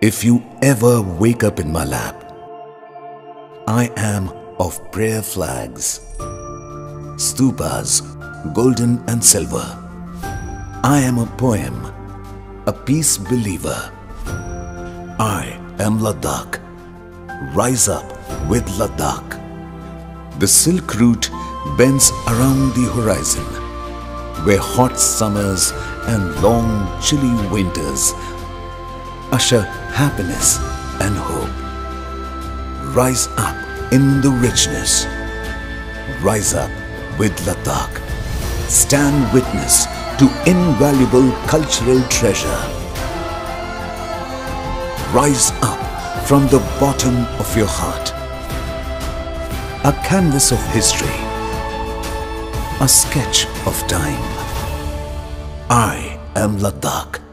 If you ever wake up in my lap, I am of prayer flags, stupas, golden and silver. I am a poem, a peace believer. I am Ladakh. Rise up with Ladakh. The Silk Route bends around the horizon, where hot summers and long chilly winters usher happiness and hope. Rise up in the richness. Rise up with Ladakh. Stand witness to invaluable cultural treasure. Rise up from the bottom of your heart. A canvas of history. A sketch of time. I am Ladakh